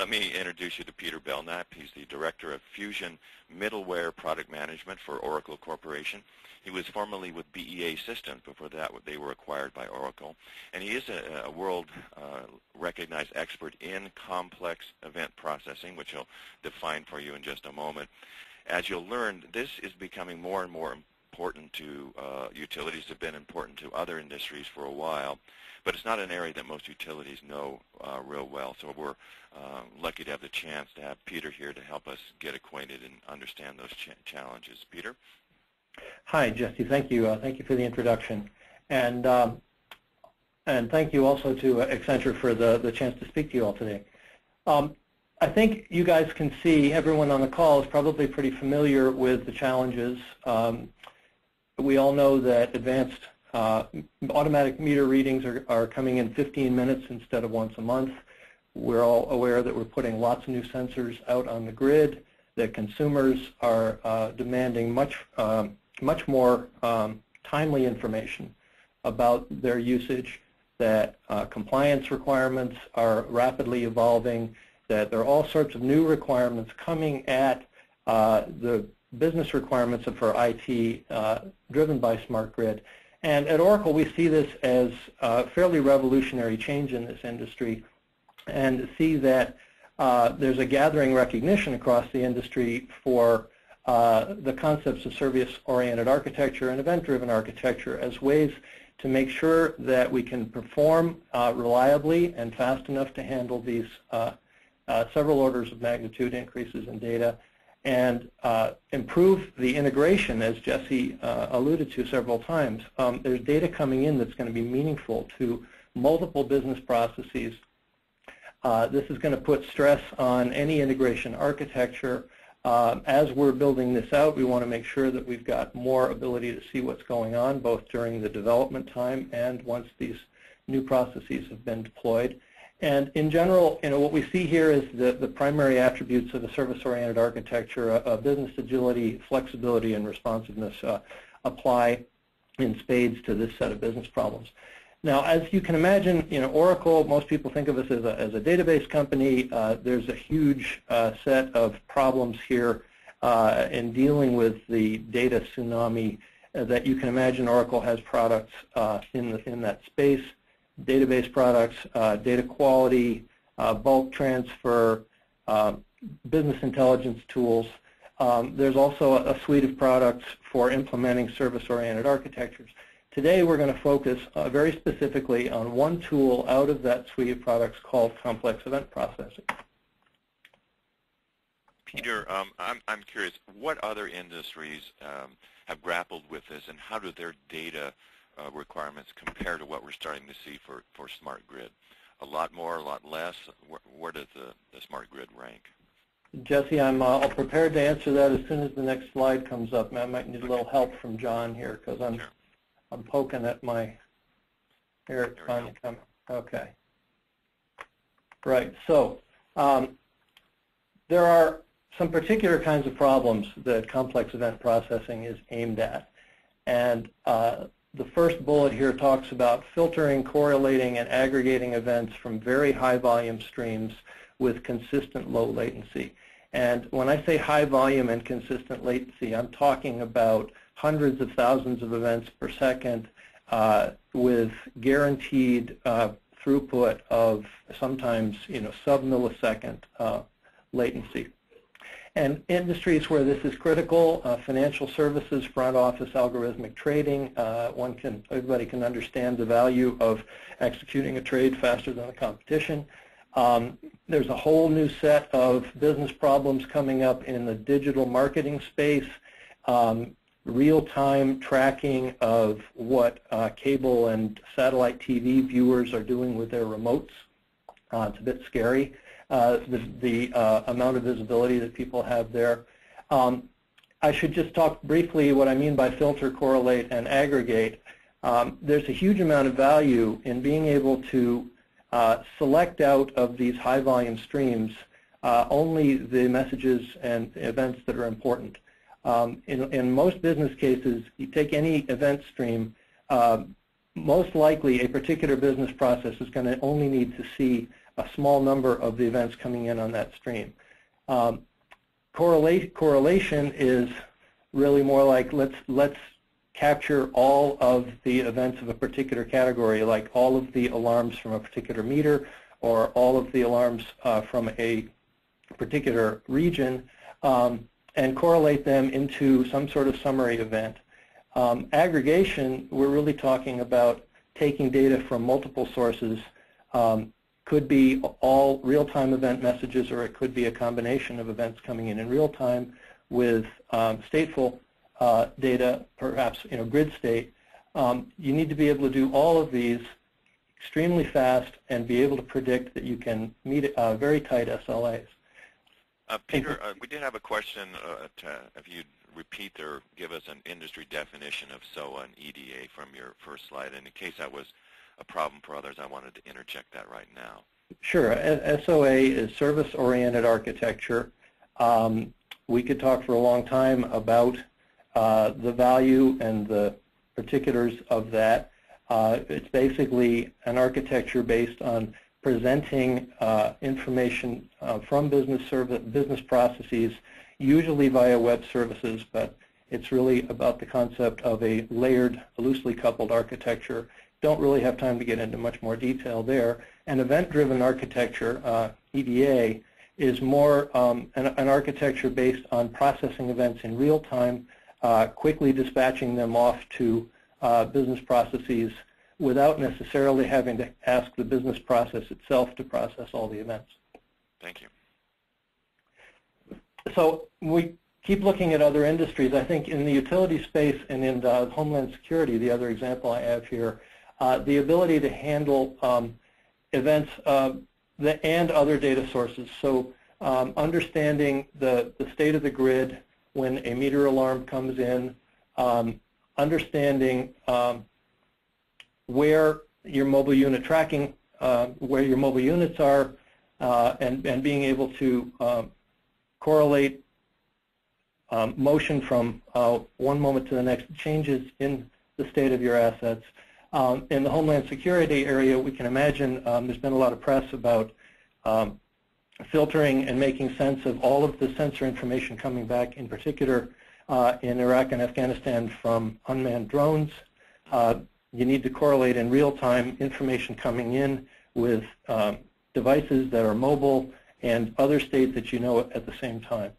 Let me introduce you to Peter Belknap. He's the Director of Fusion Middleware Product Management for Oracle Corporation. He was formerly with BEA Systems. Before that, they were acquired by Oracle. And he is a, a world-recognized uh, expert in complex event processing, which he'll define for you in just a moment. As you'll learn, this is becoming more and more important to uh, utilities, have been important to other industries for a while, but it's not an area that most utilities know uh, real well. So we're uh, lucky to have the chance to have Peter here to help us get acquainted and understand those ch challenges. Peter? Hi, Jesse. Thank you. Uh, thank you for the introduction. And um, and thank you also to Accenture for the, the chance to speak to you all today. Um, I think you guys can see, everyone on the call is probably pretty familiar with the challenges. Um, we all know that advanced uh, automatic meter readings are, are coming in 15 minutes instead of once a month. We're all aware that we're putting lots of new sensors out on the grid, that consumers are uh, demanding much, um, much more um, timely information about their usage, that uh, compliance requirements are rapidly evolving, that there are all sorts of new requirements coming at uh, the business requirements for IT uh, driven by smart grid. And at Oracle, we see this as a fairly revolutionary change in this industry and see that uh, there's a gathering recognition across the industry for uh, the concepts of service-oriented architecture and event-driven architecture as ways to make sure that we can perform uh, reliably and fast enough to handle these uh, uh, several orders of magnitude increases in data and uh, improve the integration, as Jesse uh, alluded to several times. Um, there's data coming in that's going to be meaningful to multiple business processes. Uh, this is going to put stress on any integration architecture. Um, as we're building this out, we want to make sure that we've got more ability to see what's going on, both during the development time and once these new processes have been deployed. And in general, you know, what we see here is the, the primary attributes of a service-oriented architecture, uh, business agility, flexibility, and responsiveness uh, apply in spades to this set of business problems. Now, as you can imagine, you know, Oracle, most people think of us as a, as a database company. Uh, there's a huge uh, set of problems here uh, in dealing with the data tsunami uh, that you can imagine Oracle has products in, the, in that space database products, uh, data quality, uh, bulk transfer, uh, business intelligence tools. Um, there's also a, a, suite of products for implementing service-oriented architectures. Today we're going to focus uh, very specifically on one tool out of that suite of products called complex event processing. Peter, um, I'm, I'm curious, what other industries um, have grappled with this and how do their data uh, requirements compare to what we're starting to see for, for smart grid? A lot more, a lot less? Where, where does the, the smart grid rank? Jesse, I'm uh, prepared to answer that as soon as the next slide comes up. I might need a little help from John here because I'm sure. I'm poking at my here it's finally coming. Okay. Right. So um, there are some particular kinds of problems that complex event processing is aimed at. And uh, the first bullet here talks about filtering, correlating, and aggregating events from very high volume streams with consistent low latency. And when I say high volume and consistent latency, I'm talking about hundreds of thousands of events per second uh, with guaranteed uh, throughput of sometimes you know sub-millisecond uh, latency. And industries where this is critical, uh, financial services, front office, algorithmic trading, uh, one can, everybody can understand the value of executing a trade faster than the competition. Um, there's a whole new set of business problems coming up in the digital marketing space, um, real-time tracking of what uh, cable and satellite TV viewers are doing with their remotes. Uh, it's a bit scary. Uh, the, the uh, amount of visibility that people have there. Um, I should just talk briefly what I mean by filter, correlate, and aggregate. Um, there's a huge amount of value in being able to uh, select out of these high volume streams uh, only the messages and events that are important. Um, in, in, most business cases, you take any event stream, uh, most likely a particular business process is going to only need to see a small number of the events coming in on that stream. Um, correlate, correlation is really more like let's let's capture all of the events of a particular category, like all of the alarms from a particular meter or all of the alarms uh, from a particular region, um, and correlate them into some sort of summary event. Um, aggregation, we're really talking about taking data from multiple sources. Um, could be all real-time event messages, or it could be a combination of events coming in in real time with um, stateful uh, data, perhaps you know grid state. Um, you need to be able to do all of these extremely fast and be able to predict that you can meet uh, very tight SLAs. Uh, Peter, uh, we did have a question uh, to, if you'd repeat or give us an industry definition of SOA and EDA from your first slide. And in case that was a problem for others, I wanted to interject that right now. Sure. SOA is service-oriented architecture. Um, we could talk for a long time about uh, the value and the particulars of that. Uh, it's basically an architecture based on presenting uh, information uh, from business service, business processes, usually via web services, but it's really about the concept of a layered, loosely coupled architecture. Don't really have time to get into much more detail there. An event-driven architecture, uh, EDA, is more um, an, an, architecture based on processing events in real time, uh, quickly dispatching them off to uh, business processes without necessarily having to ask the business process itself to process all the events. Thank you. So we keep looking at other industries. I think in the utility space and in Homeland Security, the other example I have here, uh, the ability to handle um, events uh, the, and other data sources. So um, understanding the, the state of the grid when a meter alarm comes in, um, understanding um, where your mobile unit tracking, uh, where your mobile units are, uh, and, and being able to um, correlate um, motion from uh, one moment to the next changes in the state of your assets. Um, in the Homeland Security area, we can imagine um, there's been a lot of press about um, filtering and making sense of all of the sensor information coming back, in particular uh, in Iraq and Afghanistan from unmanned drones. Uh, you need to correlate in real time information coming in with um, devices that are mobile and other states that you know at the same time.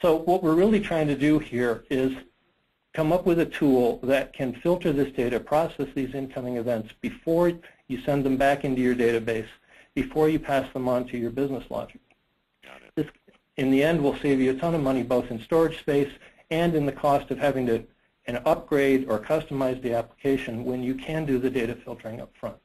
So what we're really trying to do here is come up with a tool that can filter this data, process these incoming events before you send them back into your database, before you pass them on to your business logic. This, in the end, will save you a ton of money both in storage space and in the cost of having to an upgrade or customize the application when you can do the data filtering up front.